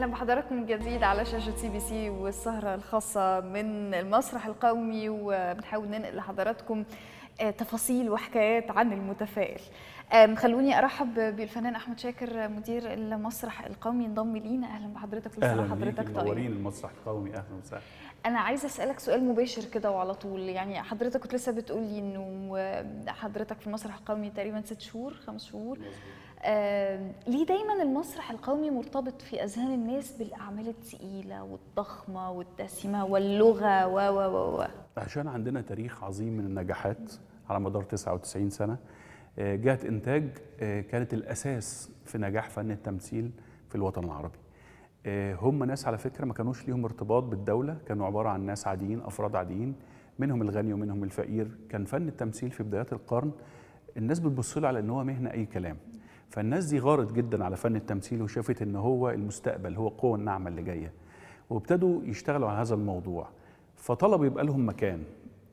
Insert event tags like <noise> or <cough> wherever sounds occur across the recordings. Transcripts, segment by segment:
أهلا بحضراتكم من جديد على شاشة سي بي سي والسهرة الخاصة من المسرح القومي وبنحاول ننقل لحضراتكم آه، تفاصيل وحكايات عن المتفائل. خلوني أرحب بالفنان أحمد شاكر مدير المسرح القومي. انضم لينا. أهلا بحضرتك. أهلا حضرتك. طيب. منورين المسرح القومي. أهلا وسهلا. أنا عايزة أسألك سؤال مباشر كده وعلى طول. يعني حضرتك كنت لسه بتقولي إنه حضرتك في المسرح القومي تقريبا ست شهور خمس شهور. آه ليه دايما المسرح القومي مرتبط في أذهان الناس بالأعمال الثقيله والضخمة والدسمة واللغة و و و عشان عندنا تاريخ عظيم من النجاحات على مدار 99 سنة آه، جهة إنتاج آه، كانت الأساس في نجاح فن التمثيل في الوطن العربي. آه، هم ناس على فكرة ما كانوش ليهم ارتباط بالدولة كانوا عبارة عن ناس عاديين أفراد عاديين منهم الغني ومنهم الفقير. كان فن التمثيل في بدايات القرن الناس بتبص له على إن هو مهنة أي كلام. فالناس دي غارت جدا على فن التمثيل وشافت إن هو المستقبل هو القوه الناعمة اللي جاية. وابتدوا يشتغلوا على هذا الموضوع. فطلبوا يبقى لهم مكان.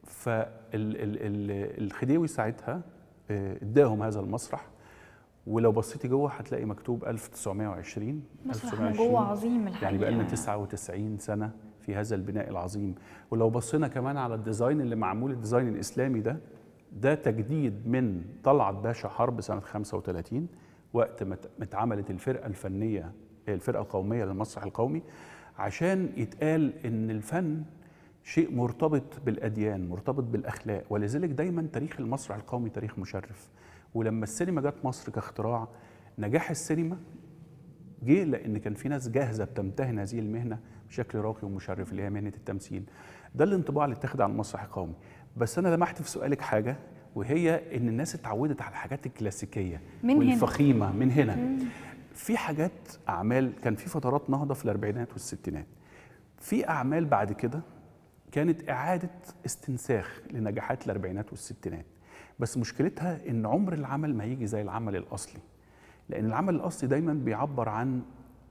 فالخديوي ساعتها آه، اداهم هذا المسرح. ولو بصيتي جوه هتلاقي مكتوب 1920 مسرح من 1920. جوه عظيم الحقيقة. يعني بقى لنا 99 سنة في هذا البناء العظيم. ولو بصينا كمان على ال design اللي معمول ال design الإسلامي ده ده تجديد من طلعت باشا حرب سنة 35 وقت ما ات- ما اتعملت الفرقة الفنية الفرقة القومية للمسرح القومي عشان يتقال إن الفن شيء مرتبط بالأديان مرتبط بالأخلاق. ولذلك دايما تاريخ المسرح القومي تاريخ مشرف. ولما السينما جت مصر كاختراع نجاح السينما جه لأن كان في ناس جاهزة بتمتهن هذه المهنة بشكل راقي ومشرف اللي هي مهنة التمثيل. ده الانطباع اللي اتاخد عن المسرح القومي. بس أنا لمحت في سؤالك حاجة. وهي إن الناس اتعودت على الحاجات الكلاسيكية من هنا. والفخيمة من هنا. في حاجات أعمال كان في فترات نهضة في الأربعينات والستينات. في أعمال بعد كده كانت إعادة استنساخ لنجاحات الأربعينات والستينات. بس مشكلتها إن عمر العمل ما هيجي زي العمل الأصلي. لأن العمل الأصلي دايما بيعبر عن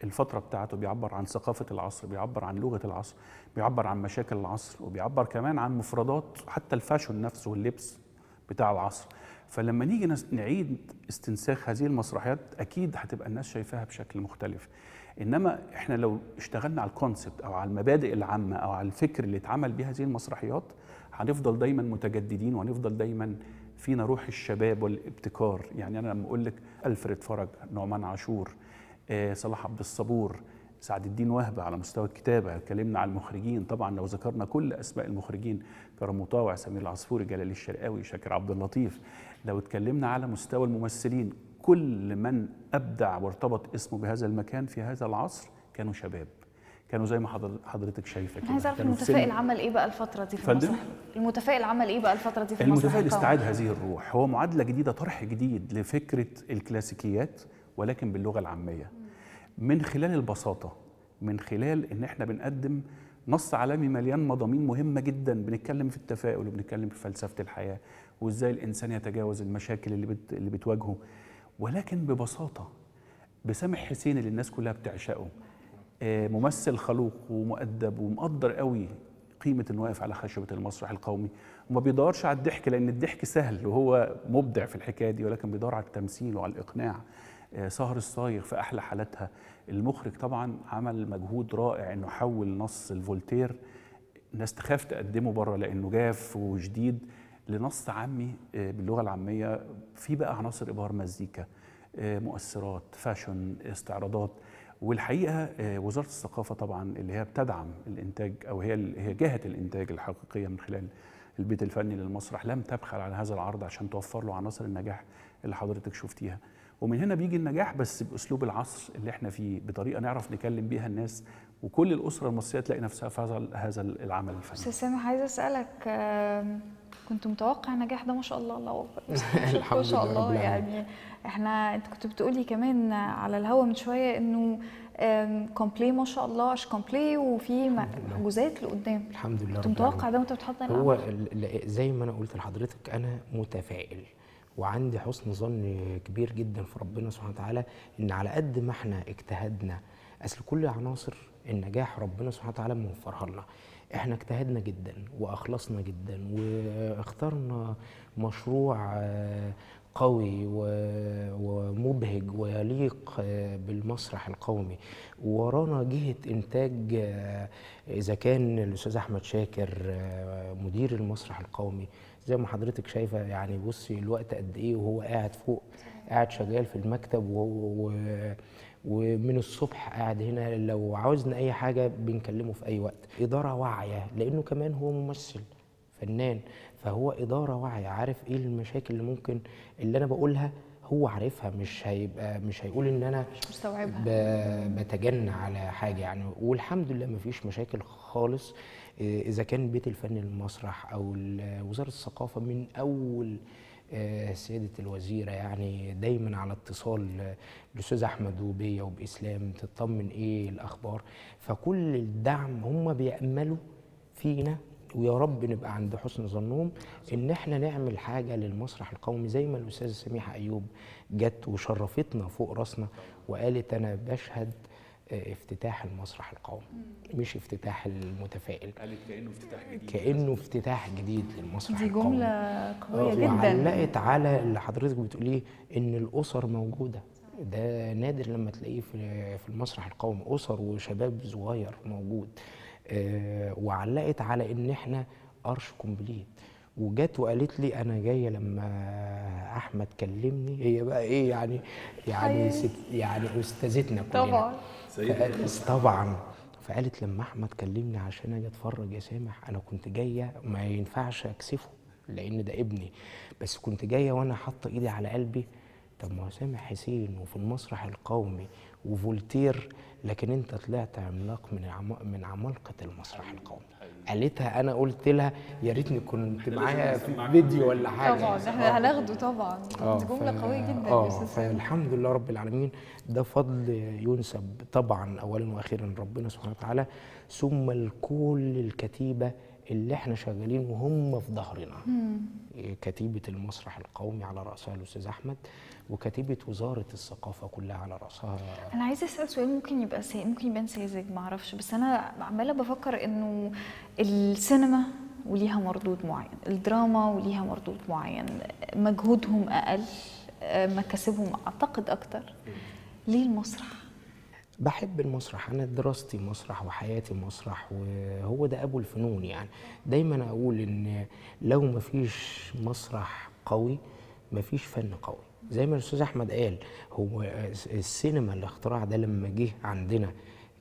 الفترة بتاعته بيعبر عن ثقافة العصر بيعبر عن لغة العصر بيعبر عن مشاكل العصر وبيعبر كمان عن مفردات حتى الفاشون نفسه واللبس. بتاع العصر. فلما نيجي نعيد استنساخ هذه المسرحيات أكيد هتبقى الناس شايفاها بشكل مختلف. إنما إحنا لو اشتغلنا على الكونسبت أو على المبادئ العامة أو على الفكر اللي اتعمل بيه هذه المسرحيات هنفضل دايما متجددين وهنفضل دايما فينا روح الشباب والابتكار. يعني أنا لما أقول لك ألفريد فرج نعمان عاشور آه، صلاح عبد الصبور سعد الدين وهبة على مستوى الكتابة اتكلمنا على المخرجين. طبعا لو ذكرنا كل أسماء المخرجين كرم مطاوع سمير العصفوري جلال الشرقاوي شاكر عبد اللطيف لو اتكلمنا على مستوى الممثلين كل من أبدع وارتبط اسمه بهذا المكان في هذا العصر كانوا شباب. كانوا زي ما حضر- حضرتك شايفة كده. عايزة أعرف سن- المتفائل عمل إيه بقى الفترة دي في؟ المسرح؟ المتفائل عمل إيه بقى الفترة دي في المسرح المتفائل؟ استعاد هذه الروح. هو معادلة جديدة طرح جديد لفكرة الكلاسيكيات ولكن باللغة العامية. من خلال البساطة من خلال إن إحنا بنقدم نص عالمي مليان مضامين مهمة جدا بنتكلم في التفاؤل وبنتكلم في فلسفة الحياة وإزاي الإنسان يتجاوز المشاكل اللي بت... اللي بتواجهه. ولكن ببساطة بسامح حسين اللي الناس كلها بتعشقه آه، ممثل خلوق ومؤدب ومقدر قوي قيمة إنه واقف على خشبة المسرح القومي. وما بيدورش على الضحك لأن الضحك سهل وهو مبدع في الحكاية دي ولكن بيدور على التمثيل وعلى الإقناع. سهر الصايغ في أحلى حالاتها. المخرج طبعا عمل مجهود رائع إنه حول نص لفولتير. الناس تخاف تقدمه بره لأنه جاف وجدي لنص عامي آه، باللغة العامية في بقى عناصر إبهار مزيكا آه، مؤثرات fashion استعراضات. والحقيقة آه، وزارة الثقافة طبعا اللي هي بتدعم الإنتاج أو هي هي جهة الإنتاج الحقيقية من خلال البيت الفني للمسرح لم تبخل على هذا العرض عشان توفر له عناصر النجاح اللي حضرتك شفتيها. ومن هنا بيجي النجاح بس بأسلوب العصر اللي إحنا فيه بطريقة نعرف نكلم بيها الناس وكل الأسرة المصرية تلاقي نفسها في هذا هذا العمل الفني. أستاذ سامح عايزة أسألك كنت متوقع النجاح ده ما شاء الله الله أكبر. <laughs> الحمد ما شاء الله. يعني إحنا أنت كنت بتقولي كمان على الهوا من شوية إنه complet ما شاء الله عش complet وفي حجوزات لقدام. الحمد لله كنت متوقع. ده وأنت بتحضر هو زي ما أنا قلت لحضرتك أنا متفائل. وعندي حسن ظن كبير جدا في ربنا سبحانه وتعالى إن على قد ما إحنا اجتهدنا أصل كل عناصر النجاح ربنا سبحانه وتعالى موفرها لنا. إحنا اجتهدنا جدا وأخلصنا جدا واخترنا مشروع آه، قوي ومبهج ويليق آه، بالمسرح القومي. ورانا جهة إنتاج آه، إذا كان الأستاذ أحمد شاكر مدير المسرح القومي. زي ما حضرتك شايفة يعني بصي الوقت قد إيه وهو قاعد فوق قاعد شغال في المكتب وهو و... ومن الصبح قاعد هنا لو عاوزنا أي حاجة بنكلمه في أي وقت. إدارة واعية لأنه كمان هو ممثل فنان فهو إدارة واعية عارف إيه المشاكل اللي ممكن اللي أنا بقولها؟ هو عارفها مش هيبقى مش هيقول إن أنا مش مستوعبها. بتجنى على حاجة يعني. والحمد لله ما فيش مشاكل خالص. إيه، إذا كان بيت الفن المسرح أو وزارة الثقافة من أول آه، سيادة الوزيرة يعني دايما على اتصال آه، الأستاذ أحمد وبيا وباسلام تطمن إيه الأخبار. فكل الدعم هم بيأملوا فينا ويا رب نبقى عند حسن ظنهم إن إحنا نعمل حاجة للمسرح القومي زي ما الأستاذة سميحة أيوب جت وشرفتنا فوق راسنا وقالت أنا بشهد آه، افتتاح المسرح القومي مش افتتاح المتفائل. قالت كأنه افتتاح جديد. كأنه افتتاح جديد للمسرح دي القومي. جملة آه، قوية جدا. وعلقت على اللي حضرتك بتقوليه إن الأسر موجودة. ده نادر لما تلاقيه في في المسرح القومي أسر وشباب صغير موجود. آه، وعلقت على إن إحنا ارش complete. وجت وقالت لي أنا جاية لما أحمد كلمني. هي بقى إيه يعني؟ يعني. ست يعني أستاذتنا كلنا. طبعا. فقالت طبعا. فقالت لما أحمد كلمني عشان أجي أتفرج يا سامح أنا كنت جاية ما ينفعش أكسفه لأن ده ابني. بس كنت جاية وأنا حاطة إيدي على قلبي. طب ما هو سامح حسين وفي المسرح القومي وفولتير لكن انت طلعت عملاق من عم... من عمالقة المسرح القومي. قالتها أنا قلت لها يا ريتني كنت معايا في فيديو ولا حاجة. طبعا إحنا هناخده طبعا. آه، دي جملة ف- قوية جدا آه. فالحمد لله رب العالمين. ده فضل ينسب طبعا اولا وأخيرا ربنا سبحانه وتعالى ثم لكل الكتيبة اللي إحنا شغالين وهم في ظهرنا. كتيبة المسرح القومي على رأسها الأستاذ أحمد. وكتيبه وزارة الثقافة كلها على رأسها. أنا عايزة أسأل سؤال ممكن يبقى سي... ممكن يبان ساذج ما أعرفش بس أنا عمالة بفكر إنه السينما وليها مردود معين الدراما وليها مردود معين مجهودهم أقل آه، مكاسبهم أعتقد أكتر. ليه المسرح؟ بحب المسرح أنا دراستي مسرح وحياتي مسرح وهو ده أبو الفنون يعني. دايما أقول إن لو مفيش مسرح قوي مفيش فن قوي. زي ما الأستاذ أحمد قال هو السينما الاختراع ده لما جه عندنا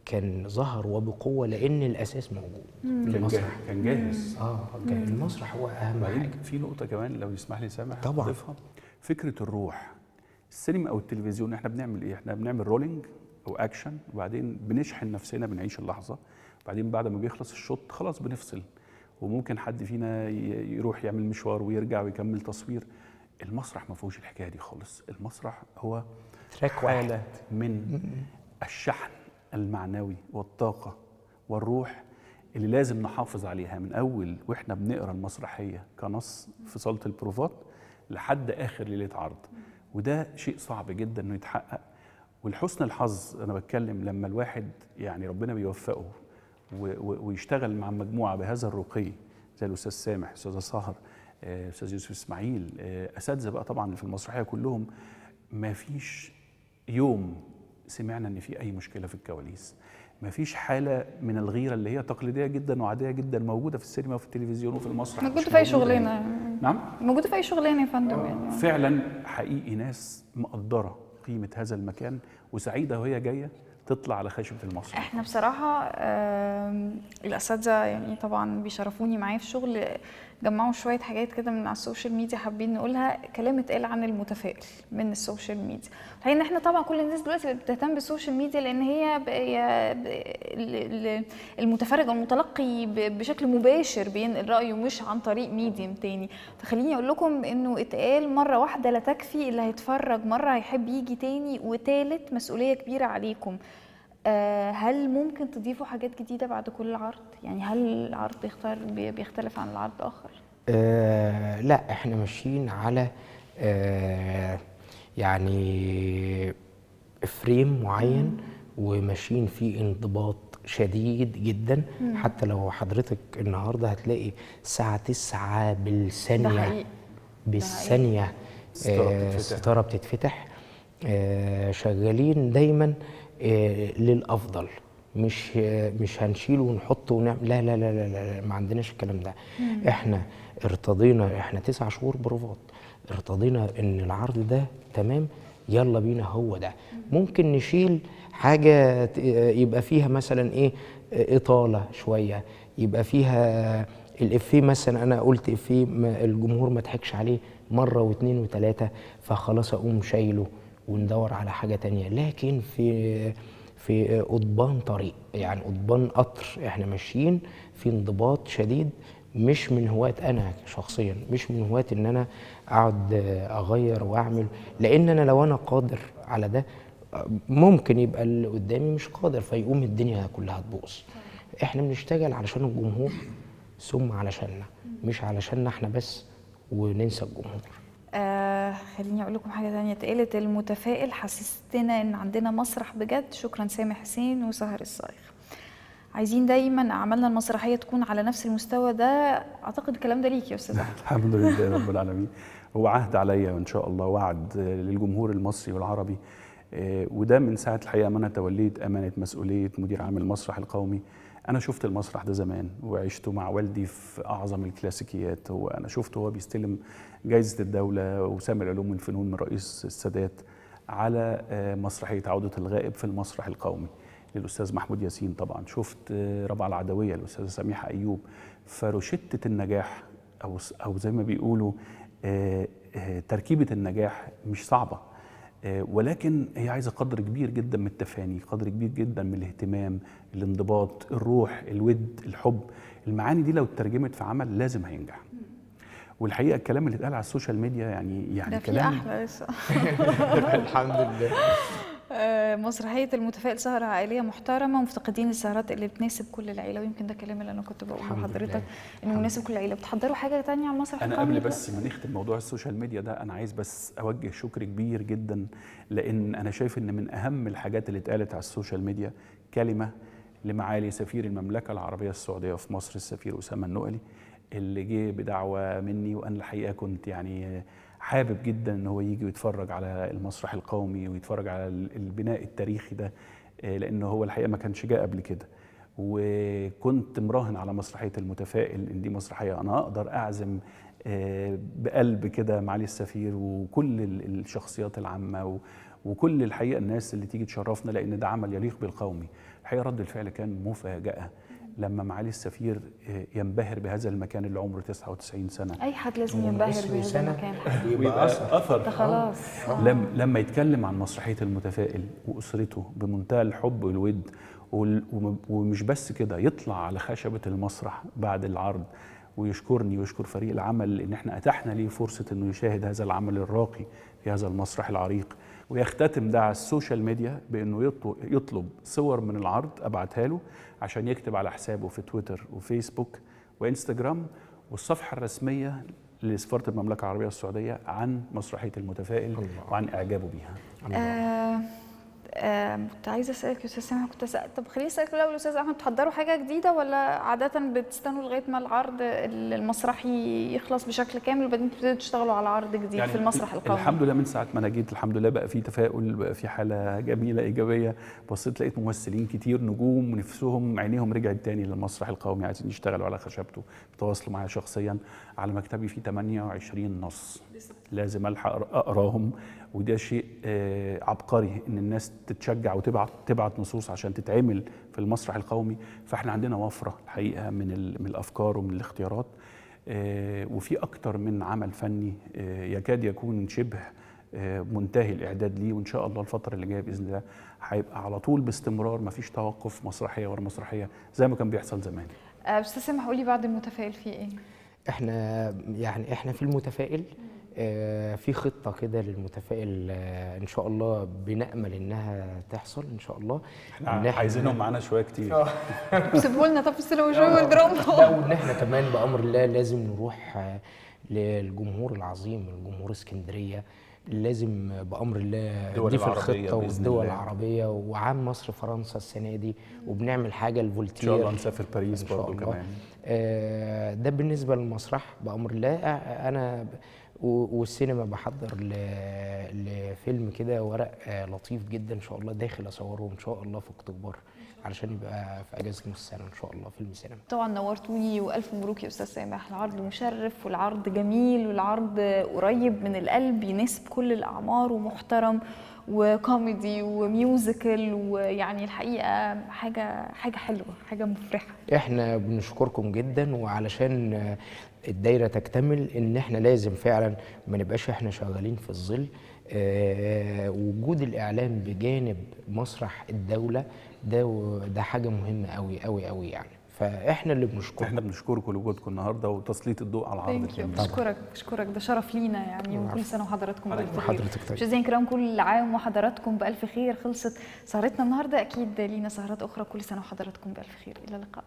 كان ظهر وبقوة لأن الأساس موجود كان المسرح. كان جاهز. آه كان المسرح هو أهم حاجة. في نقطة كمان لو يسمح لي سامح؟ طبعاً. أضيفها فكرة الروح السينما أو التلفزيون إحنا بنعمل إيه؟ إحنا بنعمل rolling أو أكشن وبعدين بنشحن نفسنا بنعيش اللحظة. بعدين بعد ما بيخلص الشوط خلاص بنفصل. وممكن حد فينا يروح يعمل مشوار ويرجع ويكمل تصوير. المسرح ما فيهوش الحكاية دي خالص. المسرح هو تراك واحد. حالة من الشحن المعنوي والطاقة والروح اللي لازم نحافظ عليها من أول وإحنا بنقرأ المسرحية كنص في صالة البروفات لحد آخر ليلة عرض. وده شيء صعب جدا إنه يتحقق. ولحسن الحظ أنا بتكلم لما الواحد يعني ربنا بيوفقه ويشتغل مع مجموعة بهذا الرقي زي الأستاذ سامح أستاذة سهر آه، أستاذ يوسف إسماعيل آه، أساتذة بقى طبعا اللي في المسرحية كلهم ما فيش يوم سمعنا إن في أي مشكلة في الكواليس. ما فيش حالة من الغيرة اللي هي تقليدية جدا وعادية جدا موجودة في السينما وفي التلفزيون وفي المسرح. موجودة في أي شغلانة. هنا. نعم؟ موجودة في أي شغلانة يا فندم يعني. فعلا حقيقي ناس مقدرة قيمة هذا المكان وسعيدة وهي جاية تطلع على خشبه المسرح. إحنا بصراحة آم، الأساتذة يعني طبعا بيشرفوني معايا في شغل جمعوا شوية حاجات كده من على ال social media حابين نقولها. كلام اتقال عن المتفائل من ال social media. لأن إحنا طبعا كل الناس دلوقتي بتهتم بال social media لأن هي المتفرج أو المتلقي بشكل مباشر بينقل رأيه مش عن طريق medium تاني. فخليني أقول لكم إنه اتقال مرة واحدة لا تكفي اللي هيتفرج مرة هيحب يجي تاني وتالت مسؤولية كبيرة عليكم. هل ممكن تضيفوا حاجات جديدة بعد كل عرض؟ يعني هل العرض بيختار بي- بيختلف عن العرض الآخر؟ آه لا إحنا ماشيين على آه يعني فريم معين وماشيين فيه انضباط شديد جدا حتى لو حضرتك النهارده هتلاقي الساعة 9 ده بالثانية حقيقي. بالثانية الستارة آه، بتتفتح. الستاره بتتفتح آه، شغالين دايما آه، للأفضل. مش آه، مش هنشيله ونحطه ونعمل لا لا لا لا, لا, ما عندناش الكلام ده. إحنا ارتضينا إحنا تسع شهور بروفات. ارتضينا إن العرض ده تمام يلا بينا هو ده. ممكن نشيل حاجة يبقى فيها مثلا إيه إطالة شوية. يبقى فيها الافيه مثلا أنا قلت افيه الجمهور ما ضحكش عليه مرة واثنين وثلاثه فخلاص أقوم شايله. وندور على حاجة تانية. لكن في في قضبان طريق يعني قضبان قطر إحنا ماشيين في انضباط شديد مش من هواة أنا شخصيا مش من هواة إن أنا أقعد أغير وأعمل. لأن أنا لو أنا قادر على ده ممكن يبقى اللي قدامي مش قادر فيقوم الدنيا كلها تبوظ. إحنا بنشتغل علشان الجمهور ثم علشاننا مش علشاننا إحنا بس وننسى الجمهور. خليني أقول لكم حاجة تانية. اتقالت المتفائل حسستنا إن عندنا مسرح بجد. شكرا سامي حسين وسهر الصايغ. عايزين دايما أعمالنا المسرحية تكون على نفس المستوى ده. أعتقد الكلام ده ليك يا أستاذ الحمد لله رب العالمين. هو عهد عليا وإن شاء الله وعد للجمهور المصري والعربي. آه، وده من ساعة الحقيقة ما أنا توليت أمانة مسؤولية مدير عام المسرح القومي. أنا شفت المسرح ده زمان وعشته مع والدي في أعظم الكلاسيكيات. هو أنا شفته هو بيستلم جائزه الدولة وسام العلوم والفنون من رئيس السادات على آه، مسرحية عودة الغائب في المسرح القومي للأستاذ محمود ياسين طبعا. شفت آه، ربع العدوية الاستاذه سميحة أيوب. فروشتة النجاح أو أو زي ما بيقولوا آه، تركيبة النجاح مش صعبة. ولكن هي عايزة قدر كبير جدا من التفاني قدر كبير جدا من الاهتمام الانضباط الروح الود الحب. المعاني دي لو اترجمت في عمل لازم هينجح. والحقيقة الكلام اللي اتقال على ال social media يعني يعني ده في كلام أحلى لسه. <laughs> الحمد لله. مسرحية المتفائل سهرة عائلية محترمة ومفتقدين السهرات اللي بتناسب كل العيلة. ويمكن ده الكلام اللي أنا كنت بقوله لحضرتك. إنه مناسب كل العيلة. بتحضروا حاجة تانية على المسرح أنا قبل بس ما نختم موضوع ال social media ده أنا عايز بس أوجه شكر كبير جدا لأن أنا شايف إن من أهم الحاجات اللي اتقالت على ال social media كلمة لمعالي سفير المملكة العربية السعودية في مصر السفير أسامة النقلي اللي جه بدعوة مني وأنا الحقيقة كنت يعني حابب جدا إن هو يجي ويتفرج على المسرح القومي ويتفرج على البناء التاريخي ده آه، لأنه هو الحقيقة ما كانش جاء قبل كده. وكنت مراهن على مسرحية المتفائل إن دي مسرحية أنا أقدر أعزم آه، بقلب كده معالي السفير وكل ال- الشخصيات العامة وكل الحقيقة الناس اللي تيجي تشرفنا لأن ده عمل يليق بالقومي. الحقيقة رد الفعل كان مفاجأة. لما معالي السفير آه، ينبهر بهذا المكان اللي عمره 99 سنة. أي حد لازم ينبهر بهذا المكان. يبقى أثر. أثر. ده خلاص. آه. لم لما يتكلم عن مسرحية المتفائل وأسرته بمنتهى الحب والود وال- وم- ومش بس كده يطلع على خشبة المسرح بعد العرض ويشكرني ويشكر فريق العمل إن إحنا اتحنا ليه فرصة إنه يشاهد هذا العمل الراقي في هذا المسرح العريق. ويختتم ده على ال social media بأنه يطلب, يطلب صور من العرض أبعتها له عشان يكتب على حسابه في تويتر وفيسبوك وإنستجرام والصفحة الرسمية لسفارة المملكة العربية السعودية عن مسرحية المتفائل الله. وعن إعجابه بيها آه، آه، كنت عايزة أسألك يا أستاذ سامح كنت أسأل طب خليني أسألك الأول يا أستاذ أحمد بتحضروا حاجة جديدة ولا عادة بتستنوا لغاية ما العرض المسرحي يخلص بشكل كامل وبعدين تبتدوا تشتغلوا على عرض جديد يعني في المسرح القومي؟ الحمد لله من ساعة ما أنا جيت الحمد لله بقى في تفاؤل بقى في حالة جميلة إيجابية بصيت لقيت ممثلين كتير نجوم ونفسهم عينيهم رجعت تاني للمسرح القومي عايزين يشتغلوا على خشبته بتواصلوا معايا شخصيا على مكتبي في 28 نص. لازم ألحق أقراهم وده شيء آه، عبقري إن الناس تتشجع وتبعت تبعت نصوص عشان تتعمل في المسرح القومي. فإحنا عندنا وفرة الحقيقة من من الأفكار ومن الاختيارات آه، وفي أكتر من عمل فني آه، يكاد يكون شبه منتهي الإعداد ليه وإن شاء الله الفترة اللي جاية بإذن الله هيبقى على طول باستمرار مفيش توقف مسرحية ورا مسرحية زي ما كان بيحصل زمان. أستاذ سامح قولي بعد المتفائل في إيه؟ إحنا يعني إحنا في المتفائل. في خطة كده للمتفائل آه، إن شاء الله بنأمل إنها تحصل إن شاء الله. إن إحنا- عايزينهم معانا شوية كتير. <laughs> سيبوا لنا طب في السينما شوية والدراما. لا وإن إحنا كمان بأمر الله لازم نروح آه، للجمهور العظيم الجمهور اسكندرية. لازم بأمر الله الدول دي في العربية الخطة والدول. العربية. وعام مصر فرنسا السنة دي. وبنعمل حاجة إن لفولتير شاء الله نسافر باريس برضه الله. كمان. آه، ده بالنسبة للمسرح بأمر الله. آه، أنا والسينما بحضر لفيلم كده ورق آه، لطيف جدا إن شاء الله داخل أصوره إن شاء الله في أكتوبر علشان يبقى في أجازة نص السنة إن شاء الله فيلم سينما. طبعا نورتوني وألف مبروك يا أستاذ سامح. العرض مشرف والعرض جميل والعرض قريب من القلب يناسب كل الأعمار ومحترم. وكوميدي وميوزيكال ويعني الحقيقة حاجة حاجة حلوة حاجة مفرحة. إحنا بنشكركم جدا وعلشان الدايرة تكتمل إن إحنا لازم فعلا ما نبقاش إحنا شغالين في الظل. آه، وجود الإعلام بجانب مسرح الدولة ده ده حاجة مهمة قوي قوي قوي يعني. فاحنا اللي بنشكركم. إحنا بنشكركم لوجودكم النهارده وتسليط الضوء على العرض الجميل بشكرك بشكرك. ده شرف لينا يعني وكل سنة وحضراتكم بألف خير. حضرتك طيب. مشاهدينا الكرام كل عام وحضراتكم بألف خير. خلصت سهرتنا النهارده. أكيد لينا سهرات أخرى كل سنة وحضراتكم بألف خير. إلى اللقاء.